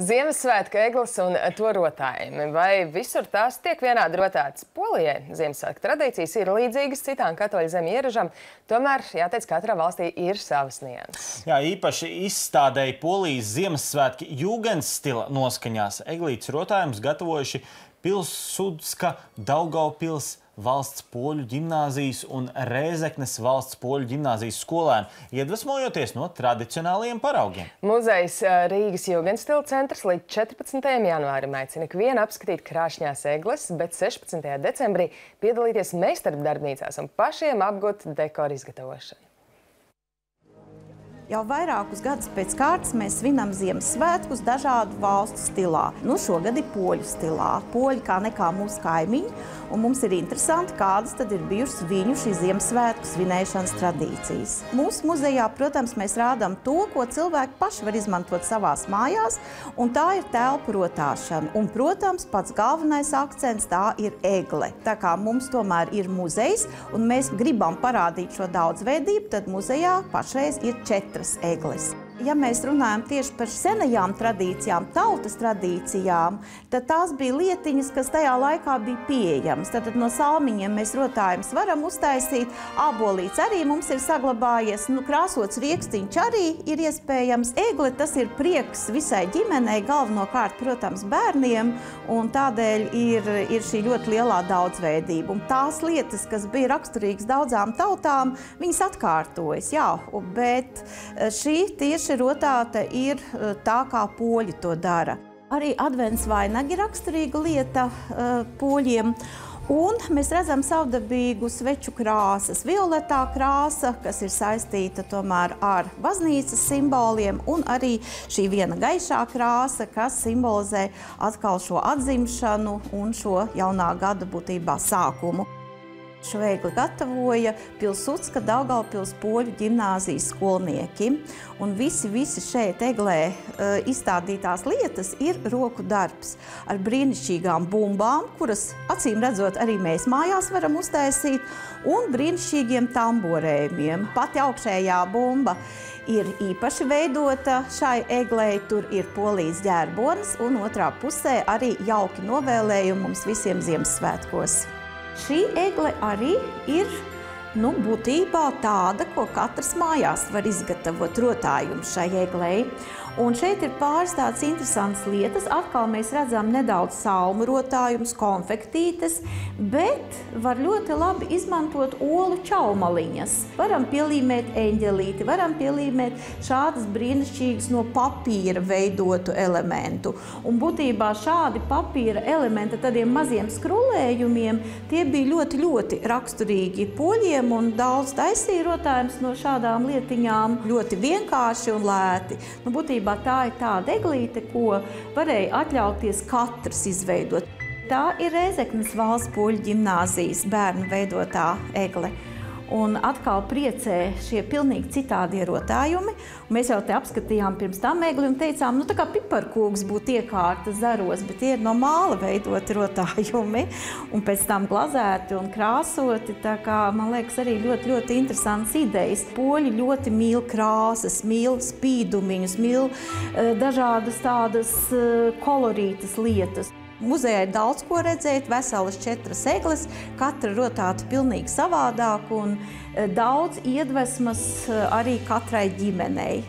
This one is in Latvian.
Ziemassvētku eglis un to rotājumi. Vai visur tās tiek vienādi rotātas? Polijai Ziemassvētku tradīcijas ir līdzīgas citām katoļu zemju ieražām, tomēr, jāteic, katrā valstī ir savas nianses. Jā, īpaši izstādēja Polijas Ziemassvētki jūgens stila noskaņās. Eglītes rotājumus gatavojuši Pilsudska, Daugaupils, valsts poļu ģimnāzijas un Rēzeknes valsts poļu ģimnāzijas skolēni, iedvesmojoties no tradicionālajiem paraugiem. Muzejs Rīgas Jūgenstila centrs līdz 14. janvārim aicina ikvienu apskatīt krāšņās egles, bet 16. decembrī piedalīties meistardarbnīcās un pašiem apgūt dekoru izgatavošanu. Jau vairākus gadus pēc kārtas mēs svinam Ziemassvētkus dažādu valstu stilā. Nu, šogad ir poļu stilā. Poļi kā nekā mūsu kaimiņi, un mums ir interesanti, kādas tad ir bijušas viņu šī Ziemassvētku svinēšanas tradīcijas. Mūsu muzejā, protams, mēs rādām to, ko cilvēki paši var izmantot savās mājās, un tā ir telpu rotāšana. Un, protams, pats galvenais akcents tā ir egle. Tā kā mums tomēr ir muzejs, un mēs gribam parādīt šo daudzveidību, tad muzejā pašreiz ir četras eglis. Ja mēs runājam tieši par senajām tradīcijām, tautas tradīcijām, tad tās bija lietiņas, kas tajā laikā bija pieejamas. Tad no salmiņiem mēs rotājums varam uztaisīt, abolīts arī mums ir saglabājies, nu, krāsots riekstiņš arī ir iespējams. Egle tas ir prieks visai ģimenei, galvenokārt, protams, bērniem, un tādēļ ir, ir šī ļoti lielā daudzveidība. Un tās lietas, kas bija raksturīgas daudzām tautām, viņas atkārtojas, jā, bet šī tieši tieši rotāte ir eh, tā, kā poļi to dara. Arī advents vainagi ir raksturīga lieta uh, poļiem. Un mēs redzam savdabīgu sveču krāsas, violetā krāsa, kas ir saistīta tomēr ar baznīcas simboliem, un arī šī viena gaišā krāsa, kas simbolizē atkal šo atzimšanu un šo jaunā gada būtībā sākumu. Šo veikli gatavoja Pilsudska Daugaupils poļu ģimnāzijas skolnieki. Un visi, visi šeit eglē uh, izstādītās lietas ir roku darbs ar brīnišķīgām bumbām, kuras acīm redzot arī mēs mājās varam uztaisīt, un brīnišķīgiem tamborējumiem. Pati augšējā bumba ir īpaši veidota šai eglei. Tur ir polijas ģērbonis un otrā pusē arī jauki novēlējumi mums visiem Ziemassvētkos. Šī egle arī ir nu, būtībā tāda, ko katrs mājās var izgatavot rotājumu šai eglei. Un šeit ir pāris tādas interesantas lietas. Atkal mēs redzam nedaudz salmu rotājumus, konfektītes, bet var ļoti labi izmantot olu čaumaliņas. Varam pielīmēt eņģelīti, varam pielīmēt šādas brīnišķīgas no papīra veidotu elementu. Un būtībā šādi papīra elementi tādiem maziem skrulējumiem, tie bija ļoti, ļoti raksturīgi poļiem un daudz taisīja rotājums no šādām lietiņām ļoti vienkārši un lēti. Nu, būtībā tā ir tāda eglīte, ko varēja atļauties katrs izveidot. Tā ir Rēzeknes valsts poļu ģimnāzijas bērnu veidotā egle. Un atkal priecē šie pilnīgi citādi ierotājumi. Un mēs jau te apskatījām pirms tam mēgli un teicām, nu tā kā piparkūks būtu iekārta zaros, bet tie ir no māla veidoti rotājumi un pēc tam glazēti un krāsoti. Tā kā, man liekas, arī ļoti, ļoti interesants idejas. Poļi ļoti mīl krāsas, mīl spīdumiņus, mīl uh, dažādas tādas uh, kolorītas lietas. Muzejā ir daudz ko redzēt, veselas četras egles, katra rotāta pilnīgi savādāk un eh, daudz iedvesmas eh, arī katrai ģimenei.